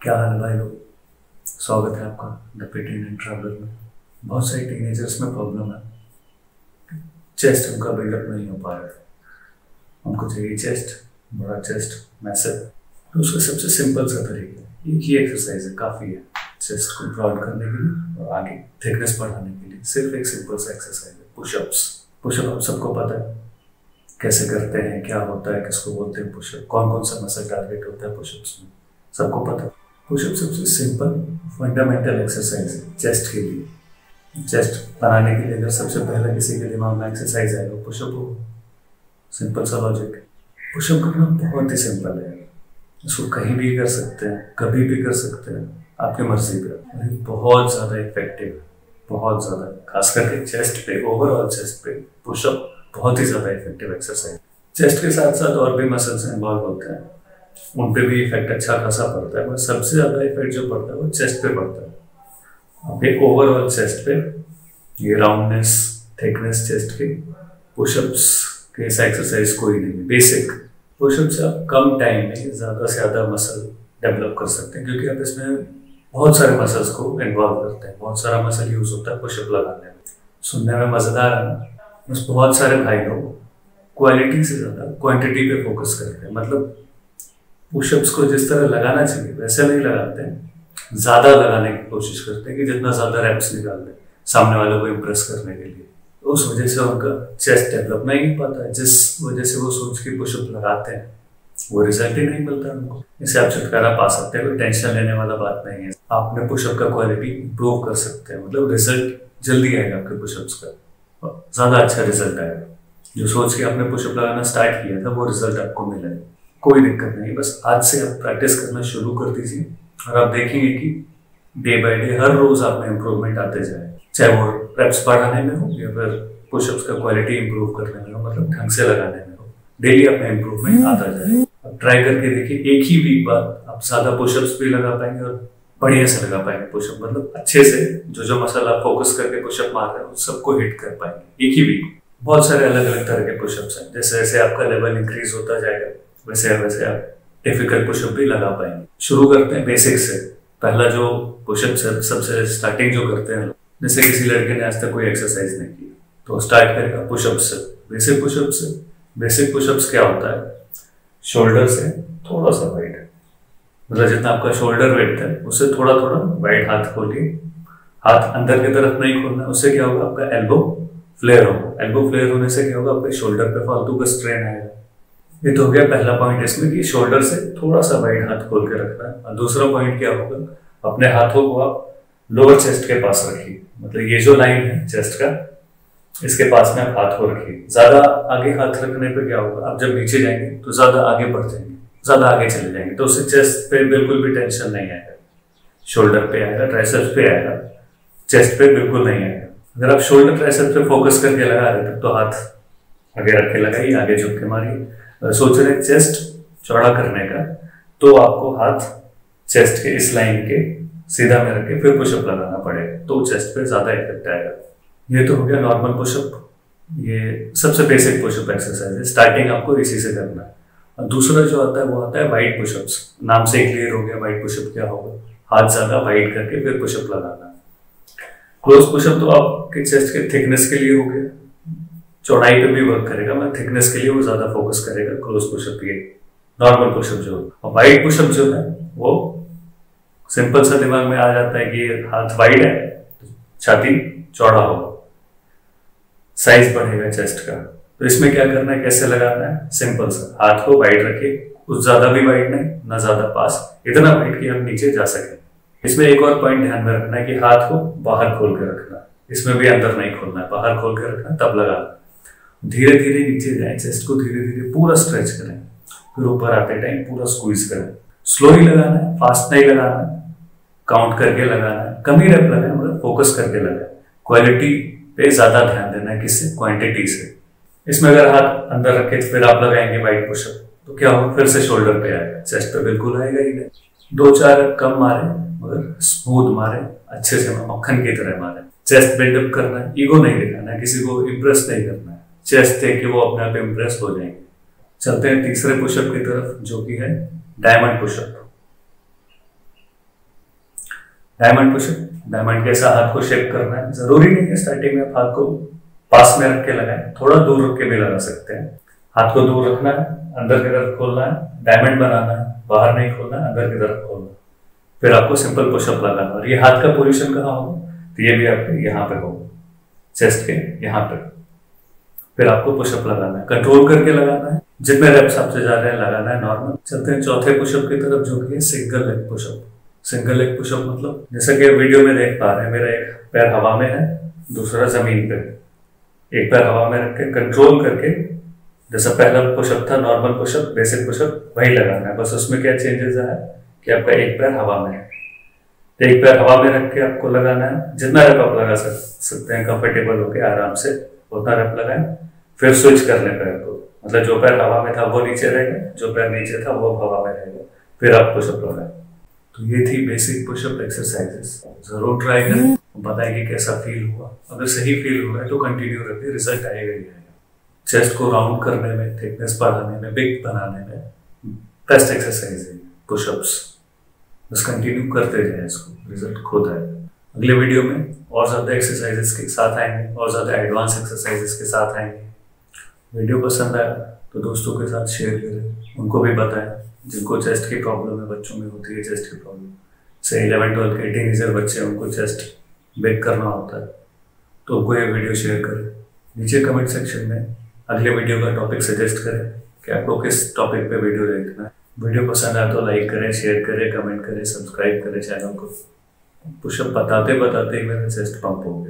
क्या हाल भाई लोग? स्वागत है आपका द फिट इंडियन ट्रैवलर में। बहुत सारे टीनेजर्स में प्रॉब्लम है। चेस्ट उनका बिल्डअप नहीं हो पा रहा है। उनको चाहिए चेस्ट बड़ा चेस्ट मैसेव तो उसका सबसे सिंपल सा तरीका एक ही एक्सरसाइज है, काफ़ी है। चेस्ट को ब्रॉड करने के लिए और आगे थिकनेस बढ़ाने के लिए। सिर्फ़ एक सिंपल सा एक्सरसाइज है पुशअप्स पुशअप आप सबको पता है। कैसे करते हैं, क्या होता है, किसको बोलते हैं पुशअप कौन कौन सा मसल टारगेट होता है पुशअप्स में? सबको पता पुशअप सबसे सिंपल फंडामेंटल एक्सरसाइज है चेस्ट के लिए। चेस्ट बनाने के लिए अगर सबसे पहले किसी के दिमाग में एक्सरसाइज आएगा पुशअप हो। सिंपल सा लॉजिक पुशअप करना बहुत ही सिंपल है। इसको कहीं भी कर सकते हैं, कभी भी कर सकते हैं, आपकी मर्ज़ी पे। बहुत ज़्यादा इफ़ेक्टिव है। बहुत ज़्यादा। खास करके चेस्ट पे ओवरऑल चेस्ट पे पुशअप बहुत ही ज़्यादा इफ़ेक्टिव एक्सरसाइज चेस्ट के साथ साथ और भी मसल्स इन्वॉल्व होते हैं। उन पर भी इफ़ेक्ट अच्छा खासा पड़ता है बट सबसे ज़्यादा इफ़ेक्ट जो पड़ता है वो चेस्ट पे पड़ता है। आपके ओवरऑल चेस्ट पे ये राउंडनेस थिकनेस चेस्ट के पुशअप्स के ऐसा एक्सरसाइज कोई नहीं बेसिक पुशअप से आप कम टाइम में ज़्यादा से ज़्यादा मसल डेवलप कर सकते हैं, क्योंकि आप इसमें बहुत सारे मसल्स को इन्वॉल्व करते हैं। बहुत सारा मसल यूज़ होता है पुशअप लगाने में। सुनने में मज़ेदार है ना? बहुत सारे भाई लोग क्वालिटी से ज़्यादा क्वांटिटी पे फोकस करते हैं। मतलब पुशअप्स को जिस तरह लगाना चाहिए, वैसे नहीं लगाते। हैं ज़्यादा लगाने की कोशिश करते हैं कि जितना ज़्यादा रैप्स निकाल दें, सामने वालों को इम्प्रेस करने के लिए। तो उस वजह से उनका चेस्ट डेवलप नहीं हो पाता है। जिस वजह से वो सोच के पुशअप लगाते हैं, वो रिज़ल्ट ही नहीं मिलता उनको। इससे आप छुटकारा पा सकते हैं, कोई टेंशन लेने वाला बात नहीं है। आप अपने पुशअप का क्वालिटी इम्प्रूव कर सकते हैं। मतलब रिज़ल्ट जल्दी आएगा आपके पुशअप्स का। ज़्यादा अच्छा रिज़ल्ट आएगा। जो सोच के आपने पुशअप लगाना स्टार्ट किया था, वो रिज़ल्ट आपको मिलेगा कोई दिक्कत नहीं, बस आज से आप प्रैक्टिस करना शुरू कर दीजिए और आप देखेंगे कि डे बाय डे हर रोज आप में इम्प्रूवमेंट आते जाए। चाहे वो रेप्स बढ़ाने में हो या फिर पुशअप्स का क्वालिटी इंप्रूव करने में हो मतलब ढंग से लगाने में हो डेली आप में इम्प्रूवमेंट आता जाए। अब ट्राई करके देखिए, एक ही वीक बाद आप ज़्यादा पुशअप्स भी लगा पाएँगे और बढ़िया से लगा पाएँगे पुशअप मतलब अच्छे से जो जो मसल आप फोकस करके पुशअप मार रहे हैं उस सबको हिट कर पाएँगे। एक ही वीक बहुत सारे अलग अलग तरह के पुशअप्स हैं जैसे जैसे आपका लेवल इंक्रीज होता जाएगा वैसे वैसे आप डिफ़िकल्ट पुशअप भी लगा पाएँगे। शुरू करते हैं बेसिक से। पहला जो पुशअप से, सबसे स्टार्टिंग जो करते हैं, जैसे किसी लड़के ने आज तक कोई एक्सरसाइज नहीं की। तो स्टार्ट करेगा पुशअप से। बेसिक पुशअप से। बेसिक पुशअप्स क्या होता है? शोल्डर से थोड़ा सा वाइड मतलब जितना आपका शोल्डर वेट है, उससे थोड़ा थोड़ा वाइड हाथ खोलिए। हाथ अंदर की तरफ़ नहीं खोलना, उससे क्या होगा? आपका एल्बो फ्लेयर होगा। एल्बो फ्लेयर होने से क्या होगा? आपके शोल्डर पे फालतू का स्ट्रेन आएगा। ये तो हो गया पहला पॉइंट इसमें कि शोल्डर से थोड़ा सा वाइड हाथ खोल के रखना है। और दूसरा पॉइंट क्या होगा? अपने हाथों को आप लोअर चेस्ट के पास रखिए। मतलब ये जो लाइन है चेस्ट का, इसके पास में आप हाथ को रखिए। ज़्यादा आगे हाथ रखने पे क्या होगा? आप जब नीचे जाएँगे तो ज़्यादा आगे बढ़ जाएँगे। ज़्यादा आगे चले जाएँगे। तो उससे चेस्ट पे बिल्कुल भी टेंशन नहीं आएगा। शोल्डर पे आएगा ट्राइसेप्स पे आएगा। चेस्ट पे बिल्कुल नहीं आएगा। अगर आप शोल्डर ट्राइसेप्स पे फोकस करके लगा रहे तो हाथ आगे रख के लगाइए, आगे झुक के मारिए। सोच रहे चेस्ट चौड़ा करने का तो आपको हाथ चेस्ट के इस लाइन के सीधा में रख फिर पुशअप लगाना पड़ेगा। तो चेस्ट पे ज़्यादा इफ़ेक्ट आएगा। ये तो हो गया नॉर्मल पुशअप ये सबसे बेसिक पुशअप एक्सरसाइज है। स्टार्टिंग आपको इसी से करना है। और दूसरा जो आता है, वो आता है वाइट पुशअप्स नाम से क्लियर हो गया वाइट पुशअप क्या होगा? हाथ ज़्यादा वाइट करके फिर पुशअप लगाना। क्लोज पुशअप तो आपके चेस्ट के थिकनेस के लिए हो गया। चौड़ाई पे भी वर्क करेगा मैं थिकनेस के लिए वो ज़्यादा फोकस करेगा क्लोज पुशअप ये नॉर्मल पुशअप जो और वाइड पुशअप जो है, वो सिंपल सा दिमाग में आ जाता है कि हाथ वाइड है, छाती चौड़ा होगा। साइज़ बढ़ेगा चेस्ट का। तो इसमें क्या करना है, कैसे लगाना है? सिंपल सा। हाथ को वाइड रखिए। कुछ ज़्यादा भी वाइड नहीं, ना ज़्यादा पास। इतना वाइड कि हम नीचे जा सके। इसमें एक और पॉइंट ध्यान में रखना है कि हाथ को बाहर खोल के रखना। इसमें भी अंदर नहीं खोलना है, बाहर खोल के रखना, तब लगाना। धीरे धीरे नीचे जाए चेस्ट को धीरे धीरे पूरा स्ट्रेच करें। फिर ऊपर आते टाइम पूरा स्क्वीज करें। स्लो ही लगाना है फास्ट नहीं लगाना है काउंट करके लगाना है। कम ही रेप लगाए, मगर फोकस करके लगाए। क्वालिटी पे ज़्यादा ध्यान देना है किससे? क्वांटिटी से। इसमें अगर हाथ अंदर रखे तो फिर आप लगाएँगे वाइट पुशअप तो क्या होगा? फिर से शोल्डर पे आएगा। चेस्ट पे बिल्कुल आएगा ही दो चार कम मारे, मगर स्मूथ मारे। अच्छे से मक्खन की तरह मारे। चेस्ट बिल्डअप करना है ईगो नहीं दिखाना किसी को इम्प्रेस नहीं करना चेस्ट देख कि वो अपने आप इम्प्रेस हो जाएँगे। चलते हैं तीसरे पुशअप की तरफ़, जो कि है diamond pushup diamond pushup diamond के साथ हाथ को शेप करना है। ज़रूरी नहीं है स्टार्टिंग में हाथ को पास में रख के लगाए, थोड़ा दूर रख के भी लगा सकते हैं। हाथ को दूर रखना है, अंदर की तरफ़ खोलना है डायमंड बनाना है, बाहर नहीं खोलना है, अंदर की तरफ़ खोलना फिर आपको सिंपल पुशअप लगाना और ये हाथ का पोजिशन कहाँ होगा? तो ये भी आपके यहाँ पे होगा। चेस्ट के यहाँ पे। फिर आपको पुशअप लगाना है। कंट्रोल करके लगाना है। जितने रेप्स आपसे जा रहे हैं लगाना है नॉर्मल चलते हैं चौथे पुशअप की तरफ़ जो कि single leg pushup single leg pushup मतलब जैसा कि वीडियो में देख पा रहे हैं मेरा एक पैर हवा में है दूसरा ज़मीन पे। एक पैर हवा में रख के कंट्रोल करके जैसा पहला पुशअप था नॉर्मल पुशअप बेसिक पुशअप वही लगाना है। बस उसमें क्या चेंजेस आया? कि आपका एक पैर हवा में है। तो एक पैर हवा में रख के आपको लगाना है। जितना रेप आप लगा सक, सकते हैं कंफर्टेबल होके आराम से उतना रेप लगाए। फिर स्विच कर लें पैर को मतलब जो पैर हवा में था वो नीचे रहेगा जो पैर नीचे था वो हवा में रहेगा। फिर आप पुशअप लगाए। तो ये थी बेसिक पुशअप एक्सरसाइजेस ज़रूर ट्राई करें। बताएँगे कैसा फील हुआ। अगर सही फील हुआ है तो कंटिन्यू रखिए रिज़ल्ट आएगा ही आएगा। चेस्ट को राउंड करने में थिकनेस बढ़ाने में बिग बनाने में बेस्ट एक्सरसाइज है पुशअप्स बस कंटिन्यू करते जाए इसको रिज़ल्ट खुद है अगले वीडियो में और ज़्यादा एक्सरसाइजेस के साथ आएँगे और ज़्यादा एडवांस एक्सरसाइजेस के साथ आएँगे। वीडियो पसंद आया तो दोस्तों के साथ शेयर करें। उनको भी बताएँ, जिनको चेस्ट की प्रॉब्लम है, बच्चों में होती है चेस्ट की प्रॉब्लम से इलेवन ट्वेल्थ के टीनेजर बच्चे हैं, उनको चेस्ट बेक करना होता है। तो उनको ये वीडियो शेयर करें। नीचे कमेंट सेक्शन में अगले वीडियो का टॉपिक सजेस्ट करें कि आपको किस टॉपिक पे वीडियो देखना है। वीडियो पसंद आए तो लाइक करें शेयर करें कमेंट करें सब्सक्राइब करें चैनल को। पुशअप बताते बताते ही मेरा चेस्ट पंप हो गया।